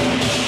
you.